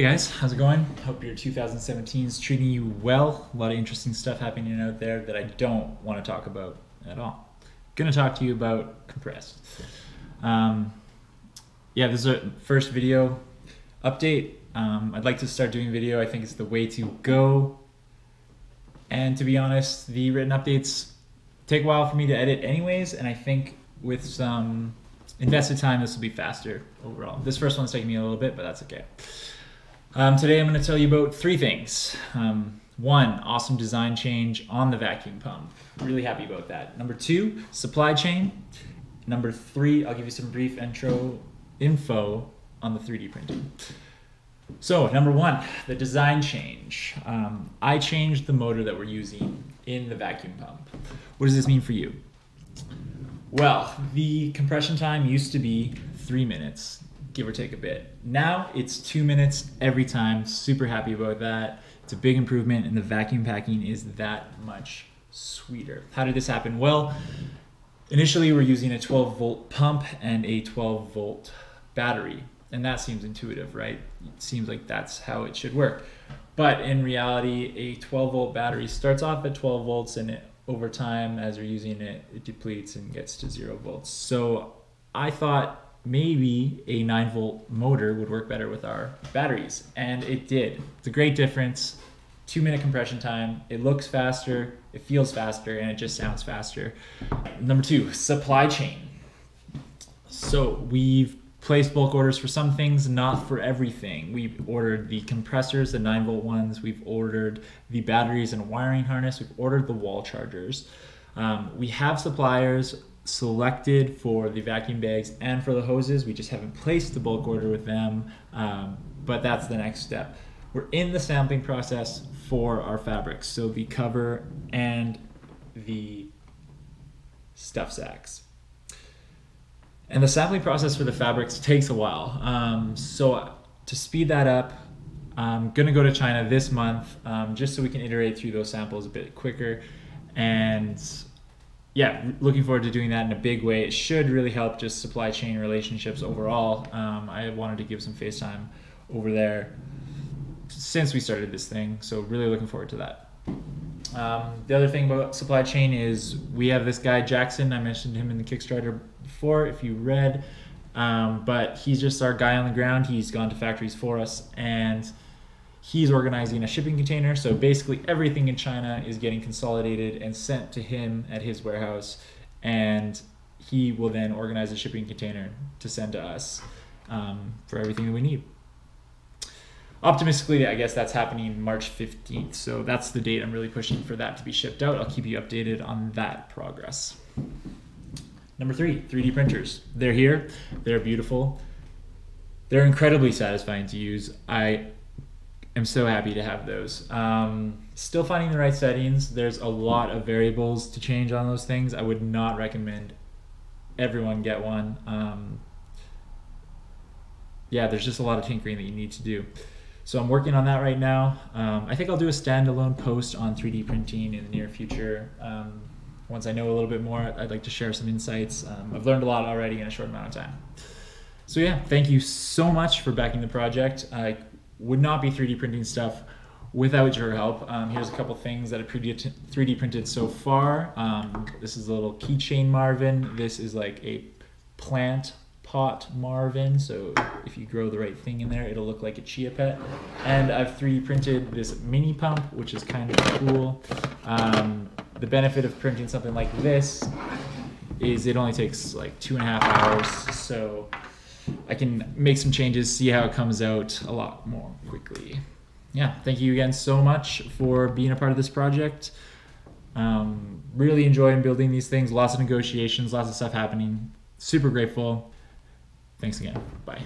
Hey guys, how's it going? Hope your 2017 is treating you well. A lot of interesting stuff happening out there that I don't want to talk about at all. Gonna talk to you about CompREST. Um, yeah, this is a first video update. Um, I'd like to start doing video. I think it's the way to go. And to be honest, the written updates take a while for me to edit, anyways. And I think with some invested time, this will be faster overall. This first one's taking me a little bit, but that's okay. Um, today I'm going to tell you about three things. Um, one, awesome design change on the vacuum pump. Really happy about that. Number two, supply chain. Number three, I'll give you some brief intro info on the 3D printing. So, number one, the design change. Um, I changed the motor that we're using in the vacuum pump. What does this mean for you? Well, the compression time used to be three minutes give or take a bit. Now it's two minutes every time. Super happy about that. It's a big improvement, and the vacuum packing is that much sweeter. How did this happen? Well, initially we're using a 12 volt pump and a 12 volt battery, and that seems intuitive, right? It seems like that's how it should work. But in reality, a 12 volt battery starts off at 12 volts, and it, over time, as you're using it, it depletes and gets to zero volts. So I thought maybe a 9 volt motor would work better with our batteries. And it did. It's a great difference. Two minute compression time. It looks faster, it feels faster, and it just sounds faster. Number two, supply chain. So we've placed bulk orders for some things, not for everything. We've ordered the compressors, the 9 volt ones. We've ordered the batteries and wiring harness. We've ordered the wall chargers. Um, we have suppliers selected for the vacuum bags and for the hoses. We just haven't placed the bulk order with them, um, but that's the next step. We're in the sampling process for our fabrics, so the cover and the stuff sacks. And the sampling process for the fabrics takes a while. Um, so to speed that up, I'm gonna go to China this month um, just so we can iterate through those samples a bit quicker and yeah, looking forward to doing that in a big way. It should really help just supply chain relationships overall. Um, I wanted to give some FaceTime over there since we started this thing, so really looking forward to that. Um, the other thing about supply chain is we have this guy Jackson. I mentioned him in the Kickstarter before. If you read, um, but he's just our guy on the ground. He's gone to factories for us and he's organizing a shipping container. So basically, everything in China is getting consolidated and sent to him at his warehouse, and he will then organize a shipping container to send to us um, for everything that we need. Optimistically, I guess that's happening March 15th. So that's the date I'm really pushing for that to be shipped out. I'll keep you updated on that progress. Number three, 3D printers. They're here, they're beautiful, they're incredibly satisfying to use. I am so happy to have those. Um, still finding the right settings. There's a lot of variables to change on those things. I would not recommend everyone get one. Um, yeah, there's just a lot of tinkering that you need to do. So I'm working on that right now. Um, I think I'll do a standalone post on 3D printing in the near future. Um, once I know a little bit more, I'd like to share some insights. Um, I've learned a lot already in a short amount of time. So yeah, thank you so much for backing the project. I would not be 3D printing stuff without your help. Um, here's a couple things that I've 3D printed so far. Um, this is a little keychain Marvin. This is like a plant pot Marvin. So if you grow the right thing in there, it'll look like a chia pet. And I've 3D printed this mini pump, which is kind of cool. Um, the benefit of printing something like this is it only takes like two and a half hours. So I can make some changes, see how it comes out a lot more quickly. Yeah, thank you again so much for being a part of this project. Um, really enjoying building these things. Lots of negotiations, lots of stuff happening. Super grateful. Thanks again. Bye.